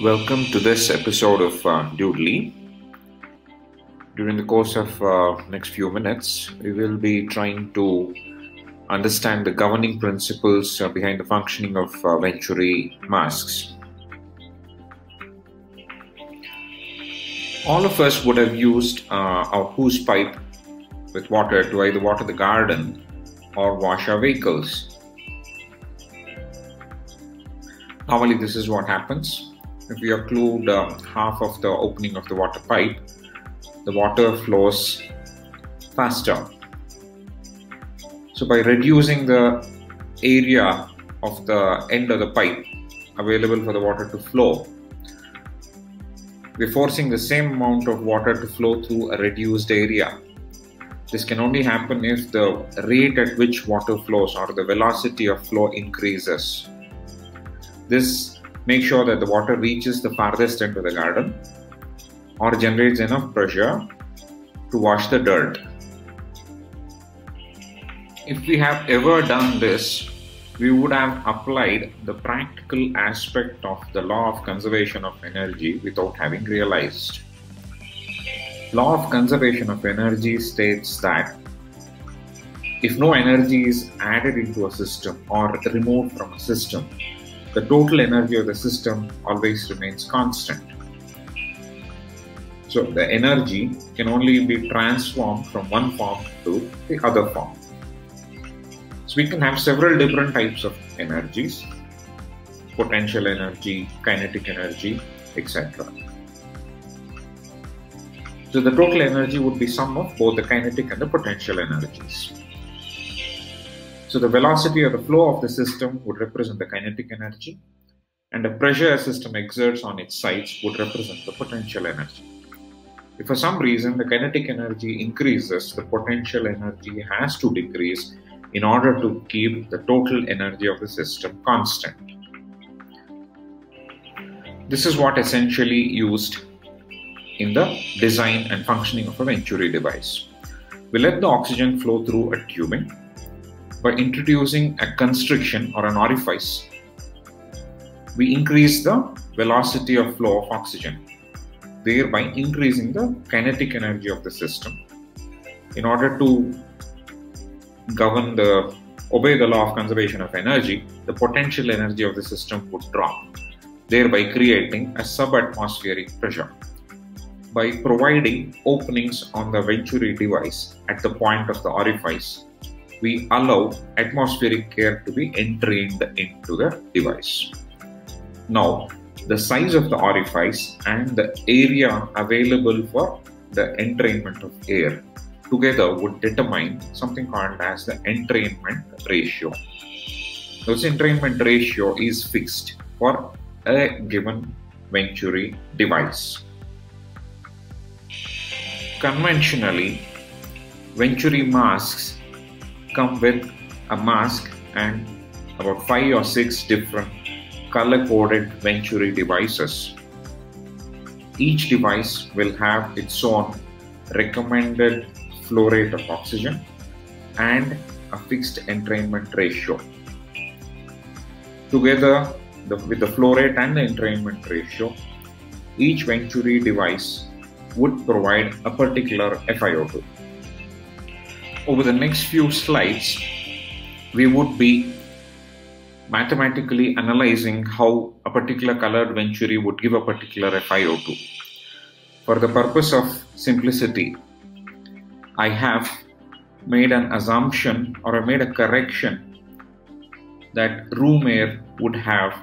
Welcome to this episode of uh, Doodly. During the course of uh, next few minutes, we will be trying to understand the governing principles uh, behind the functioning of uh, Venturi masks. All of us would have used uh, our hose pipe with water to either water the garden or wash our vehicles. Normally, this is what happens if we occlude uh, half of the opening of the water pipe, the water flows faster. So, by reducing the area of the end of the pipe available for the water to flow, we're forcing the same amount of water to flow through a reduced area. This can only happen if the rate at which water flows or the velocity of flow increases. This make sure that the water reaches the farthest end of the garden or generates enough pressure to wash the dirt. If we have ever done this, we would have applied the practical aspect of the law of conservation of energy without having realized. Law of conservation of energy states that if no energy is added into a system or removed from a system, the total energy of the system always remains constant. So the energy can only be transformed from one form to the other form. So we can have several different types of energies potential energy, kinetic energy, etc. So the total energy would be sum of both the kinetic and the potential energies. So the velocity or the flow of the system would represent the kinetic energy, and the pressure a system exerts on its sides would represent the potential energy. If for some reason the kinetic energy increases, the potential energy has to decrease in order to keep the total energy of the system constant. This is what essentially used in the design and functioning of a Venturi device. We let the oxygen flow through a tubing by introducing a constriction or an orifice, we increase the velocity of flow of oxygen, thereby increasing the kinetic energy of the system. In order to govern the obey the law of conservation of energy, the potential energy of the system would drop, thereby creating a subatmospheric pressure. By providing openings on the Venturi device at the point of the orifice, we allow atmospheric air to be entrained into the device. Now, the size of the orifice and the area available for the entrainment of air together would determine something called as the entrainment ratio. This entrainment ratio is fixed for a given Venturi device. Conventionally, Venturi masks come with a mask and about five or six different color coded Venturi devices. Each device will have its own recommended flow rate of oxygen and a fixed entrainment ratio. Together the, with the flow rate and the entrainment ratio, each Venturi device would provide a particular FiO2 over the next few slides, we would be mathematically analyzing how a particular colored venturi would give a particular FiO2. For the purpose of simplicity, I have made an assumption or I made a correction that room air would have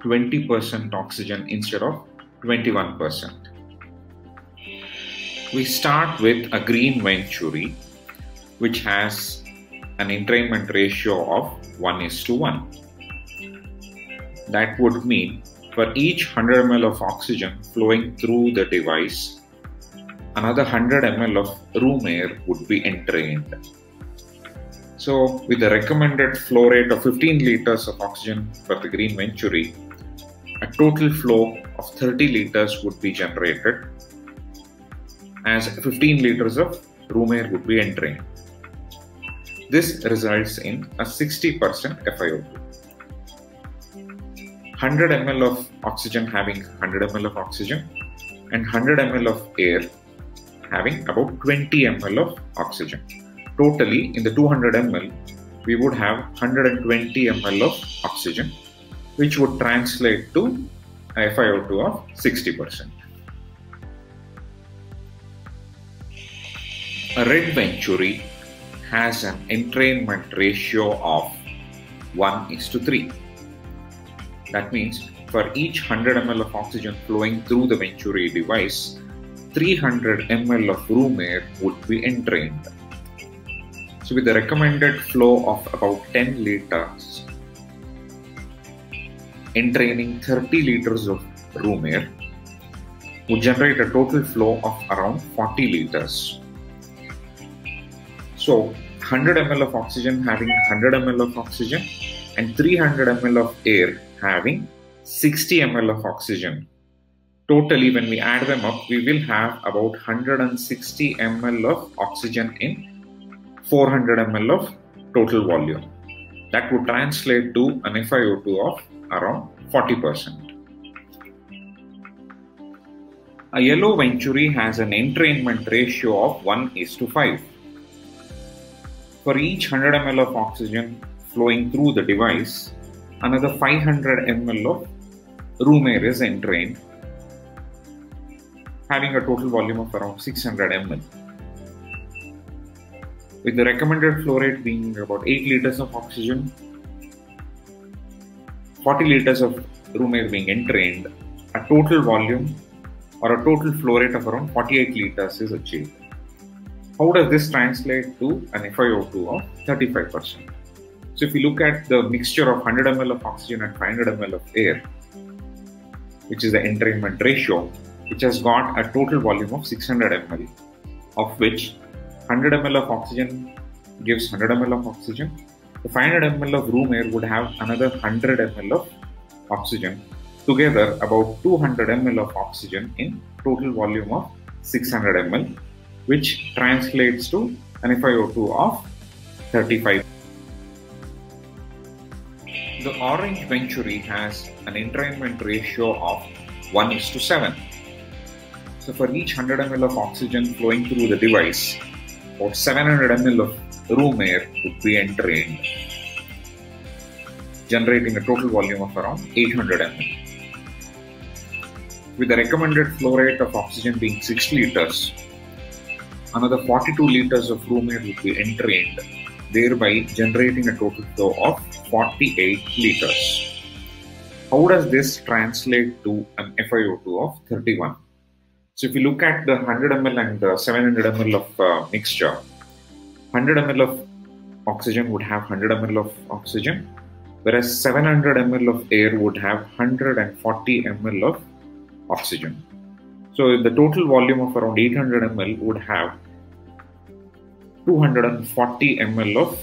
20% oxygen instead of 21%. We start with a green venturi which has an entrainment ratio of 1 is to 1. That would mean for each 100 ml of oxygen flowing through the device, another 100 ml of room air would be entrained. So, with the recommended flow rate of 15 liters of oxygen for the green venturi, a total flow of 30 liters would be generated as 15 liters of room air would be entrained. This results in a 60% FiO2. 100 ml of oxygen having 100 ml of oxygen, and 100 ml of air having about 20 ml of oxygen. Totally, in the 200 ml, we would have 120 ml of oxygen, which would translate to a FiO2 of 60%. A red venturi has an entrainment ratio of 1 is to 3. That means for each 100 ml of oxygen flowing through the venturi device, 300 ml of room air would be entrained. So with the recommended flow of about 10 liters, entraining 30 liters of room air would generate a total flow of around 40 liters. So 100 ml of oxygen having 100 ml of oxygen and 300 ml of air having 60 ml of oxygen. Totally, when we add them up, we will have about 160 ml of oxygen in 400 ml of total volume. That would translate to an FiO2 of around 40%. A yellow venturi has an entrainment ratio of 1 is to 5. For each 100 ml of oxygen flowing through the device, another 500 ml of room air is entrained, having a total volume of around 600 ml. With the recommended flow rate being about 8 liters of oxygen, 40 liters of room air being entrained, a total volume or a total flow rate of around 48 liters is achieved. How does this translate to an FiO2 of 35%? So if you look at the mixture of 100 ml of oxygen and 500 ml of air, which is the entrainment ratio, which has got a total volume of 600 ml, of which 100 ml of oxygen gives 100 ml of oxygen. The 500 ml of room air would have another 100 ml of oxygen. Together, about 200 ml of oxygen in total volume of 600 ml which translates to an FiO2 of 35. The orange venturi has an entrainment ratio of 1 is to 7. So for each 100 ml of oxygen flowing through the device, about 700 ml of room air would be entrained, generating a total volume of around 800 ml. With the recommended flow rate of oxygen being 6 liters, another 42 liters of room air would be entrained, thereby generating a total flow of 48 liters. How does this translate to an FiO2 of 31? So if you look at the 100 ml and the 700 ml of uh, mixture, 100 ml of oxygen would have 100 ml of oxygen, whereas 700 ml of air would have 140 ml of oxygen. So the total volume of around 800 ml would have 240 ml of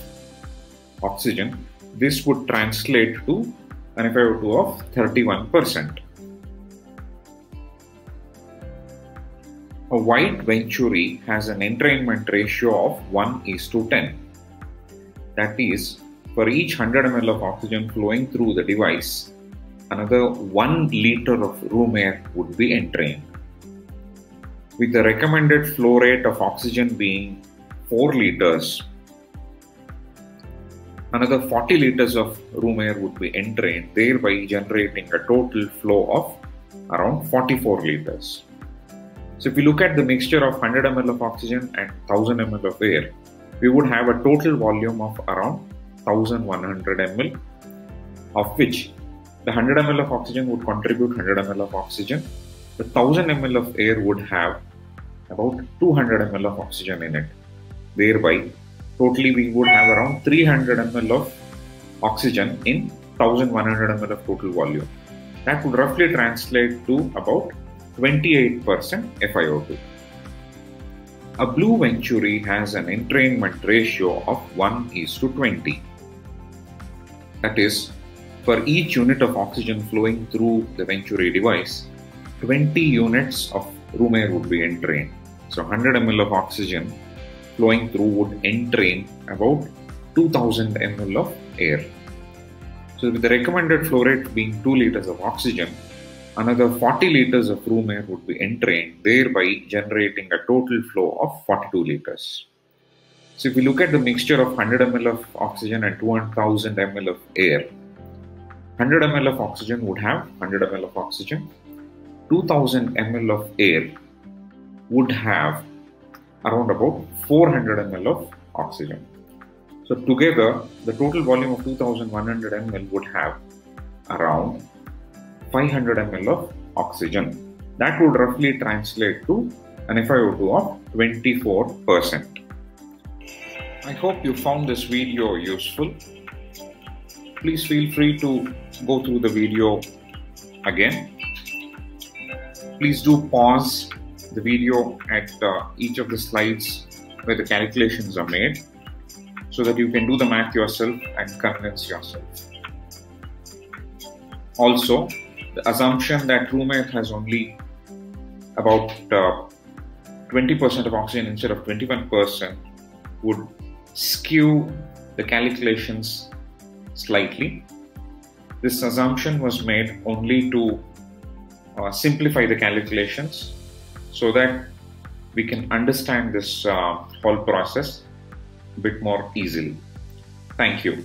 oxygen. This would translate to an FiO2 of 31%. A white venturi has an entrainment ratio of 1 is to 10. That is, for each 100 ml of oxygen flowing through the device, another 1 liter of room air would be entrained with the recommended flow rate of oxygen being 4 liters. Another 40 liters of room air would be entrained, thereby generating a total flow of around 44 liters. So, if we look at the mixture of 100 ml of oxygen and 1000 ml of air, we would have a total volume of around 1100 ml, of which the 100 ml of oxygen would contribute 100 ml of oxygen, the 1000 ml of air would have about 200 ml of oxygen in it. Thereby, totally we would have around 300 ml of oxygen in 1100 ml of total volume. That would roughly translate to about 28% FiO2. A blue venturi has an entrainment ratio of 1 is to 20. That is, for each unit of oxygen flowing through the venturi device, 20 units of room air would be entrained. So 100 ml of oxygen flowing through would entrain about 2000 ml of air. So with the recommended flow rate being 2 liters of oxygen, another 40 liters of room air would be entrained, thereby generating a total flow of 42 liters. So if we look at the mixture of 100 ml of oxygen and 200,000 ml of air, 100 ml of oxygen would have 100 ml of oxygen, 2000 ml of air would have around about 400 ml of oxygen. So together, the total volume of 2100 ml would have around 500 ml of oxygen. That would roughly translate to an FiO2 of 24%. I hope you found this video useful. Please feel free to go through the video again. Please do pause the video at uh, each of the slides where the calculations are made so that you can do the math yourself and convince yourself. Also, the assumption that room air has only about uh, 20% of oxygen instead of 21% would skew the calculations slightly. This assumption was made only to uh, simplify the calculations so that we can understand this uh, whole process a bit more easily. Thank you.